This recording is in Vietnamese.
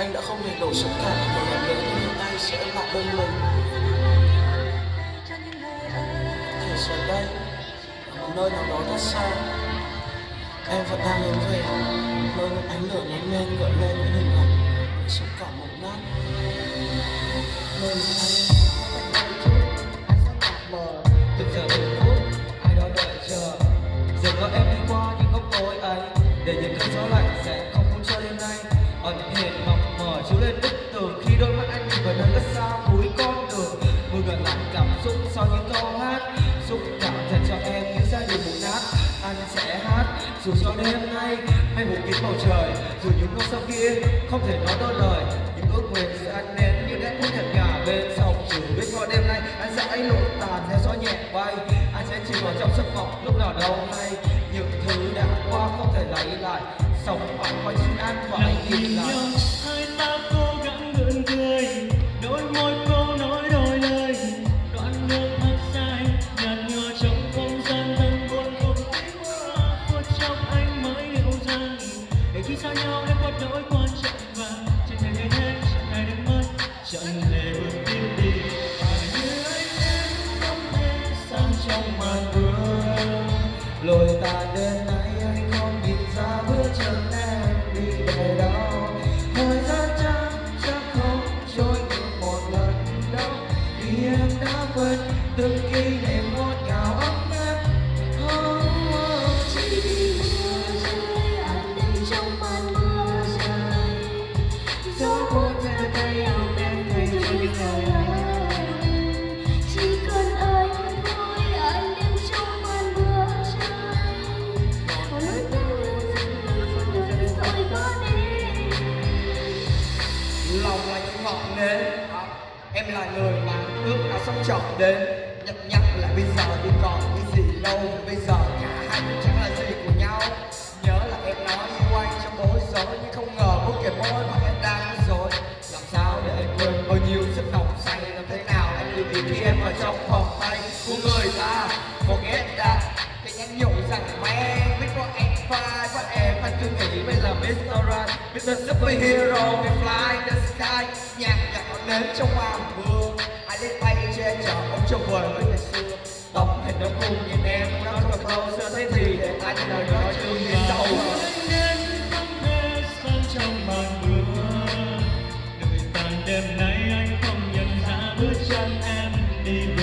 anh đã không thể đổ sống cả một lần nữa nhưng anh sẽ lại bên mình. Thể giờ đây, Ở một nơi nào đó rất xa. Em vẫn đang hướng về, Nơi những ánh lửa nhanh lên, gợi lên những hình ảnh Để xúc cảm mộng nát. Nơi những anh anh giờ phút ai đó đợi chờ. Giờ em đi qua những góc tối ấy, để những cơn gió lạnh sẽ không muốn cho đêm nay ở những hệt mập mờ chiếu lên bức tường khi đôi mắt anh nhìn vào nơi rất xa cuối con đường. Mưa gần lạnh cảm xúc sau những câu hát, xúc cảm dành cho em những giai điệu mục nát. Anh sẽ hát, dù cho đêm nay hay một kín bầu trời, dù những con sông kia không thể nói đôi lời. Những ước nguyện giữa anh nén như nét bút nhạt nhòa bên dòng chiều biết qua đêm nay, anh sẽ ấy tàn theo gió nhẹ bay anh sẽ chìm vào trong giấc mộng lúc nào đâu hay. Những thứ đã qua không thể lấy lại, sống bằng khói chính an và anh lại lối ta đến nay anh không nhìn ra bước chân em đi về đâu. Thời gian chắc chắc không trôi được một lần đâu. Vì em đã quên từng kỷ niệm lòng ngọn nến đó. em là người mà ước đã sống trọn đến nhặt nhặt là bây giờ đi còn cái gì đâu, bây giờ cả hai cũng chẳng là gì của nhau nhớ là em nói yêu anh trong bối rối, nhưng không ngờ bước kẻ môi mà em đang rồi làm sao để em quên bao nhiêu sức động say, làm thế nào anh lưu ý khi em ở trong vòng tay của người ta forget đã thì nhắn nhủ rằng mẹ, biết có em phai, có em anh cứ nghĩ mới là Mr. Right Mr. Superhero we fly the sky. Nhạc nhạc ngọn nến trong màn mưa. Hãy lên bay che chở ông trong vườn với ngày xưa. Tóc hình nó cùng nhìn em Nó còn lâu xưa thấy gì, để anh lời nói chưa nghe đâu. Nến trong màn mưa Đời tàn đêm nay anh không nhận ra bước chân em đi về.